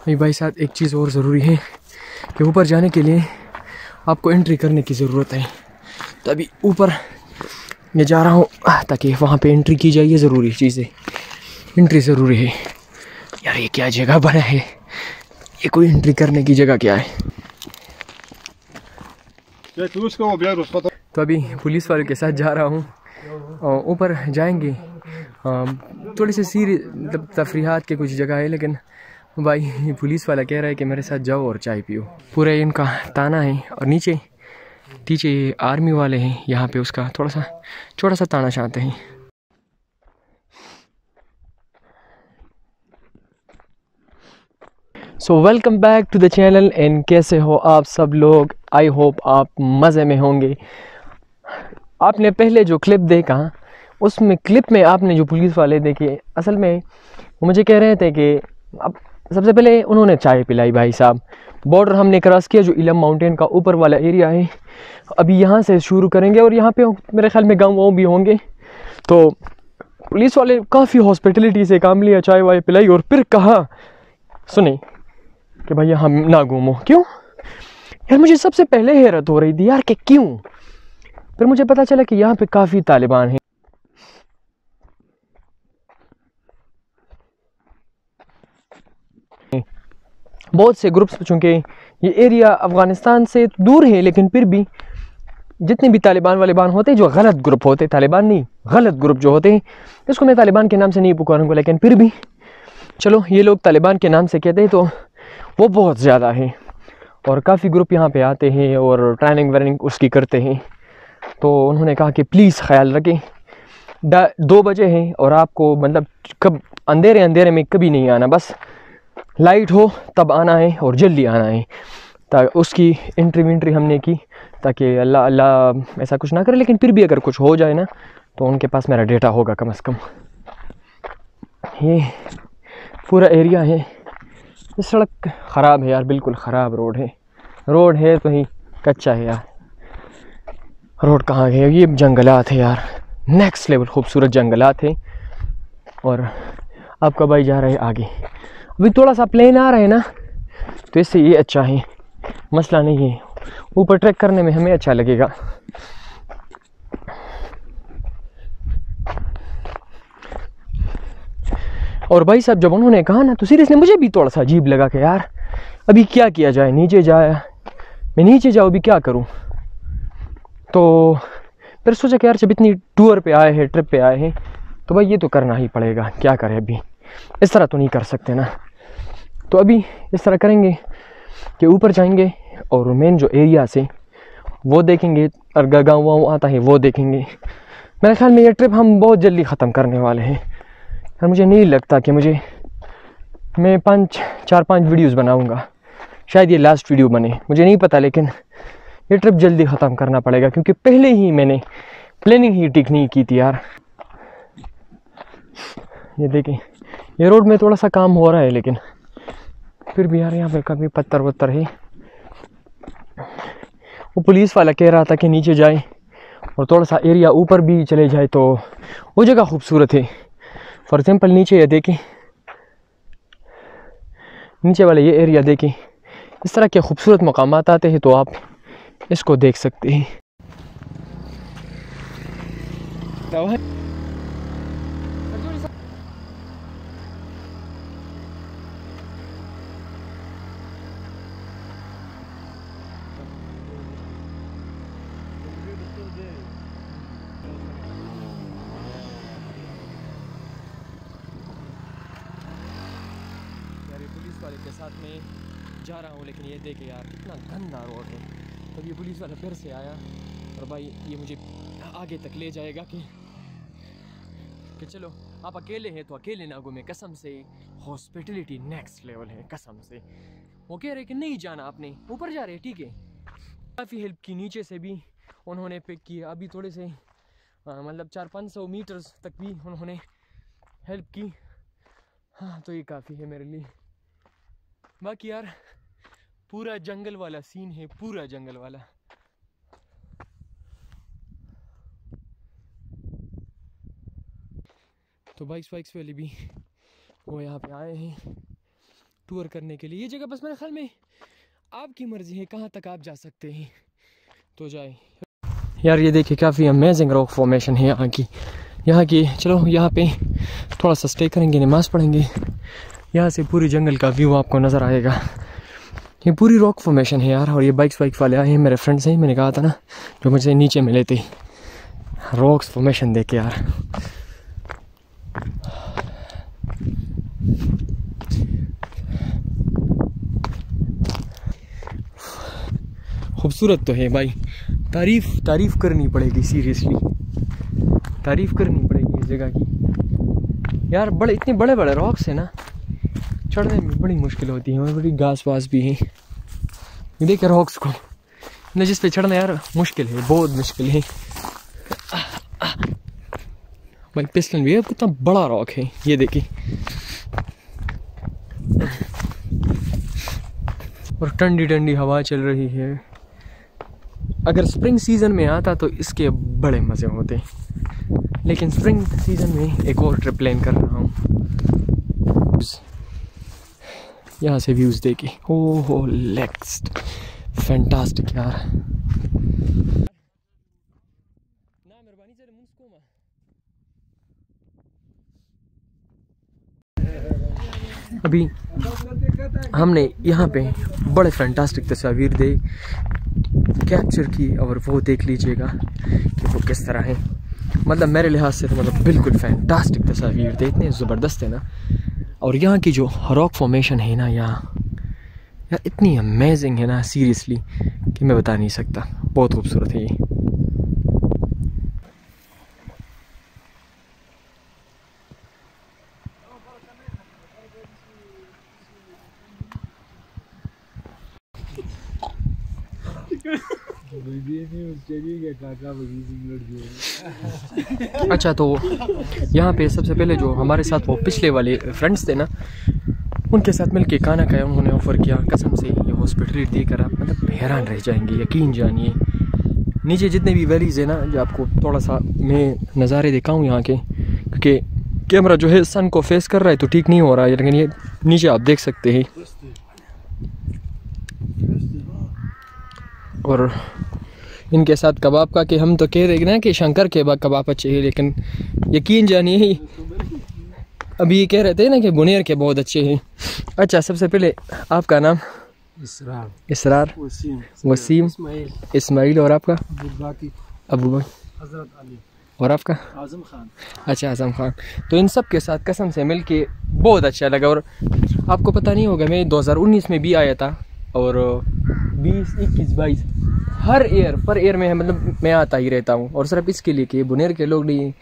भाई भाई साथ एक चीज़ और ज़रूरी है कि ऊपर जाने के लिए आपको एंट्री करने की ज़रूरत है। तो अभी ऊपर मैं जा रहा हूँ ताकि वहाँ पे एंट्री की जाइए ज़रूरी चीज़ें है। एंट्री ज़रूरी है। यार ये क्या जगह बना है? ये कोई एंट्री करने की जगह क्या है? तो अभी पुलिस वाले के साथ जा रहा हूँ। ऊपर जाएँगे। थोड़ी सी सीरी मतलब तफरीहात के कुछ जगह है लेकिन भाई, पुलिस वाला कह रहा है कि मेरे साथ जाओ और चाय पियो। पूरा इनका ताना है और नीचे नीचे आर्मी वाले हैं, यहाँ पे उसका थोड़ा सा छोटा सा ताना चाहते हैं। So welcome back to the channel and कैसे हो आप सब लोग? आई होप आप मज़े में होंगे। आपने पहले जो क्लिप देखा, उसमें क्लिप में आपने जो पुलिस वाले देखे, असल में वो मुझे कह रहे थे कि अब सबसे पहले उन्होंने चाय पिलाई भाई साहब। बॉर्डर हमने क्रॉस किया जो इलम माउंटेन का ऊपर वाला एरिया है। अभी यहाँ से शुरू करेंगे और यहाँ पे मेरे ख्याल में गाँव वाँव भी होंगे। तो पुलिस वाले काफ़ी हॉस्पिटलिटी से काम लिया, चाय वाय पिलाई और फिर कहा, सुने, कि भैया हम ना घूमो। क्यों? यार मुझे सबसे पहले हैरत हो रही थी यार कि क्यों? फिर मुझे पता चला कि यहाँ पे काफ़ी तालिबान हैं। बहुत से ग्रुप्स चूँकि ये एरिया अफ़गानिस्तान से दूर है, लेकिन फिर भी जितने भी तालिबान वालिबान होते जो गलत ग्रुप होते, तालिबान नहीं, गलत ग्रुप जो होते हैं, इसको मैं तालिबान के नाम से नहीं पुकारूँगा, लेकिन फिर भी, चलो, ये लोग तालिबान के नाम से कहते हैं तो वो बहुत ज़्यादा है, और काफ़ी ग्रुप यहाँ पे आते हैं, और ट्रेनिंग वर्निंग उसकी करते हैं। तो उन्होंने कहा कि प्लीज़ ख्याल रखें, दो बजे हैं, और आपको मतलब कब अंधेरे अंधेरे में कभी नहीं आना, बस। लाइट हो, तब आना है और जल्दी आना है। ता उसकी एंट्री विंट्री हमने की, ताकि अल्लाह अल्लाह ऐसा कुछ ना करे, लेकिन फिर भी अगर कुछ हो जाए ना तो उनके पास मेरा डेटा होगा कम से कम। ये पूरा एरिया है। ये सड़क ख़राब है यार, बिल्कुल ख़राब रोड है। रोड है तो ही कच्चा है यार। रोड कहाँ गए ये जंगलात है यार। नेक्स्ट लेवल खूबसूरत जंगलात है। और आपका भाई जा रहा है आगे। अभी थोड़ा सा प्लेन आ रहा है ना तो इससे ये अच्छा है। मसला नहीं है। ऊपर ट्रैक करने में हमें अच्छा लगेगा। और भाई साहब, जब उन्होंने कहा ना तो सीरियसली मुझे भी थोड़ा सा अजीब लगा कि यार, अभी क्या किया जाए, नीचे जाए मैं नीचे जाऊँ, अभी क्या करूँ? तो फिर सोचा कि यार, जब इतनी टूर पे आए हैं ट्रिप पे आए हैं तो भाई ये तो करना ही पड़ेगा। क्या करें अभी? इस तरह तो नहीं कर सकते ना। तो अभी इस तरह करेंगे कि ऊपर जाएँगे और मेन जो एरिया से वो देखेंगे, और गाँव वाँव आता है, वो देखेंगे। मेरे ख्याल में ये ट्रिप हम बहुत जल्दी ख़त्म करने वाले हैं। और मुझे नहीं लगता कि मुझे, मैं पाँच, चार, पाँच वीडियोस बनाऊँगा। शायद ये लास्ट वीडियो बने, मुझे नहीं पता, लेकिन ये ट्रिप जल्दी ख़त्म करना पड़ेगा, क्योंकि पहले ही मैंने प्लानिंग ही ठीक नहीं की थी यार। ये देखें, ये रोड में थोड़ा सा काम हो रहा है, लेकिन फिर भी यार यहाँ पे कभी पत्थर वत्थर है। वो पुलिस वाला कह रहा था कि नीचे जाए और थोड़ा सा एरिया ऊपर भी चले जाए तो वो जगह खूबसूरत है। फॉर एग्ज़ाम्पल नीचे ये देखें। नीचे वाले ये एरिया देखें। इस तरह के खूबसूरत मकाम आते हैं तो आप इसको देख सकते हैं यार ये वाले के साथ में जा रहा हूँ, लेकिन ये देखे यार, कितना गंदा रोड है। तब ये पुलिस वाला फिर से आया और भाई, ये मुझे आगे तक ले जाएगा कि कि चलो, आप अकेले हैं तो अकेले ना घूमे। कसम से हॉस्पिटलिटी नेक्स्ट लेवल है, कसम से। वो कह रहे कि नहीं जाना आपने, ऊपर जा रहे हैं ठीक है। काफ़ी हेल्प की नीचे से भी उन्होंने पिक किया। अभी थोड़े से मतलब चार पाँच सौ मीटर्स तक भी उन्होंने हेल्प की। हाँ तो ये काफ़ी है मेरे लिए। बाकी यार, पूरा जंगल वाला सीन है, पूरा जंगल वाला। तो बाइक्स वाइक्स वाले भी वो यहाँ पे आए हैं टूर करने के लिए। ये जगह बस मेरे ख्याल में आपकी मर्ज़ी है, कहाँ तक आप जा सकते हैं। तो जाए। यार ये देखिए, काफ़ी अमेजिंग रॉक फॉर्मेशन है यहाँ की। यहाँ की, चलो, यहाँ पे थोड़ा सा स्टे करेंगे, नमाज़ पढ़ेंगे। यहाँ से पूरी जंगल का व्यू आपको नज़र आएगा। ये पूरी रॉक फॉर्मेशन है यार, और ये बाइक्स वाइक वाले आए हैं, मेरे फ्रेंड्स हैं, मैंने कहा था ना, जो मुझे नीचे मिले थे। रॉक्स फॉर्मेशन देखे यार। खूबसूरत तो है भाई। तारीफ़ तारीफ़ करनी पड़ेगी सीरियसली तारीफ़ करनी पड़ेगी इस जगह की। यार बड़े, इतने बड़े बड़े रॉक्स हैं ना। चढ़ने में बड़ी मुश्किल होती है, और बड़ी घास वास भी है। देखे रॉक्स को। न जिस पे चढ़ना यार, मुश्किल है, बहुत मुश्किल है। भाई, पिस्टन भी है, कितना बड़ा रॉक है, ये देखिए। और ठंडी ठंडी हवा चल रही है। अगर स्प्रिंग सीज़न में आता तो इसके बड़े मज़े होते। लेकिन स्प्रिंग सीज़न में एक और ट्रिप प्लान कर रहा हूँ। यहाँ से व्यूज़ देखे ओ हो नेक्स्ट फैंटास्टिक यार। अभी हमने यहाँ पे बड़े फैंटास्टिक तस्वीर दे। कैप्चर की और वो देख लीजिएगा कि वो किस तरह है। मतलब मेरे लिहाज से तो मतलब बिल्कुल फैंटास्टिक तस्वीर थे इतने ज़बरदस्त है ना। और यहाँ की जो रॉक फॉर्मेशन है ना यहाँ यार इतनी अमेजिंग है ना सीरियसली कि मैं बता नहीं सकता। बहुत खूबसूरत है ये। अच्छा तो यहाँ पे सबसे पहले जो हमारे साथ वो पिछले वाले फ्रेंड्स थे ना, उनके साथ मिलके खाना खाया, उन्होंने ऑफ़र किया, कसम से ये हॉस्पिटलिटी देकर आप मतलब हैरान रह जाएँगे, यकीन जानिए। नीचे जितने भी वैलीज़ है ना, जो आपको थोड़ा सा मैं नज़ारे दिखाऊँ यहाँ के, क्योंकि कैमरा जो है सन को फेस कर रहा है तो ठीक नहीं हो रहा है, लेकिन ये नीचे आप देख सकते हैं। और इनके साथ कबाब का कि हम तो कह रहे ना कि शंकर के कबाब अच्छे हैं लेकिन यकीन जानिए अभी ये कह रहे थे ना कि बुनेर के बहुत अच्छे हैं। अच्छा सबसे पहले आपका नाम? इसरार। इसरार। वसीम। वसीम। इस्माइल। और आपका? अबू बकर। हज़रत अली। और आपका? आज़म खान। अच्छा आज़म खान। तो इन सब के साथ कसम से मिल के बहुत अच्छा लगा और आपको पता नहीं होगा मैं 2019 में भी आया था। और 20 21 22 हर ईयर पर ईयर में मतलब मैं आता ही रहता हूँ। और सिर्फ़ इसके लिए कि बुनेर के लोग नहीं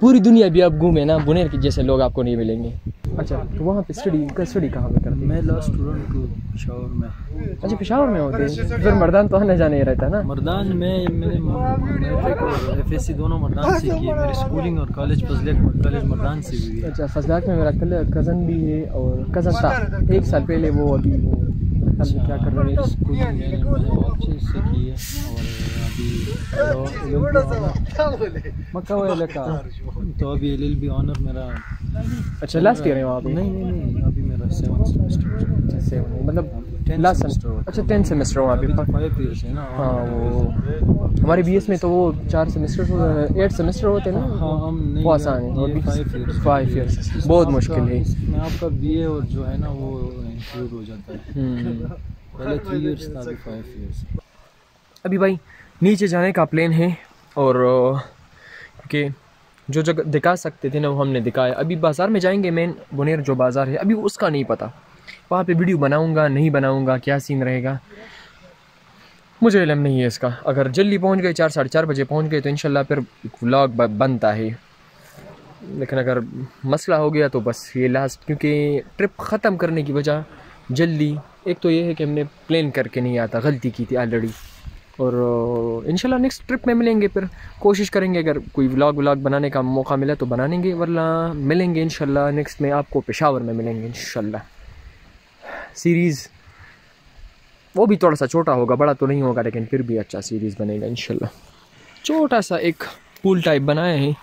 पूरी दुनिया भी आप घूमे ना बुनेर के जैसे लोग आपको नहीं मिलेंगे। अच्छा तो वहाँ पे स्टडी का स्टडी कहाँ पे करते मैं लॉ स्टूडेंट हूँ पेशावर में। अच्छा पेशावर में होते हैं। फिर मर्दान तो आने जाने रहता है ना? मर्दान में मैंने एफ़ एस सी दोनों मर्दान से की मेरी स्कूलिंग और कॉलेज फजले कॉलेज मर्दान से हुई अच्छा फजलाक में मेरा कज़न भी है और कज़न था। एक साल पहले वो अभी वो क्या कर रहे हैं से की और अभी मक्का वाले का? तो अभी एल एल बी ऑनर मेरा अच्छा लास्ट ईयर है वहाँ पे? नहीं नहीं नहीं अभी मेरा सेवन सेमेस्टर अच्छा सेवन मतलब लास्ट सेमेस्टर अच्छा टेंथ सेमेस्टर वहाँ अभी तो फाइव ईयर्स है ना हाँ वो हमारे बी में तो वो चार सेमेस्टर एट सेमेस्टर होते हैं ना? हाँ हम नहीं वो आसान है फाइव ईयर्स बहुत मुश्किल है। आपका बीए और जो है ना वो इंक्लूड हो जाता है। हम्म। पहले थ्री इयर्स था अभी फाइव इयर्स अभी भाई नीचे जाने का प्लान है और कि जो जगह दिखा सकते थे ना वो हमने दिखाया। अभी बाज़ार में जाएँगे मेन बुनेर जो बाज़ार है अभी उसका नहीं पता। वहाँ पे वीडियो बनाऊँगा नहीं बनाऊँगा क्या सीन रहेगा? मुझे इलम नहीं है इसका। अगर जल्दी पहुँच गए चार साढ़े चार बजे पहुँच गए तो इंशाल्लाह फिर व्लॉग बनता है। लेकिन अगर मसला हो गया तो बस ये लास्ट क्योंकि ट्रिप ख़त्म करने की वजह जल्दी, एक तो ये है कि हमने प्लान करके नहीं आता, गलती की थी ऑलरेडी और इंशाल्लाह नेक्स्ट ट्रिप में मिलेंगे फिर। कोशिश करेंगे अगर कोई व्लॉग व्लॉग बनाने का मौका मिला तो बनाएँगे वरना मिलेंगे इंशाल्लाह नेक्स्ट में आपको पेशावर में मिलेंगे इंशाल्लाह। सीरीज़ वो भी थोड़ा सा छोटा होगा, बड़ा तो नहीं होगा, लेकिन फिर भी अच्छा सीरीज़ बनेगा इंशाल्लाह। छोटा सा एक पूल टाइप बनाए हैं।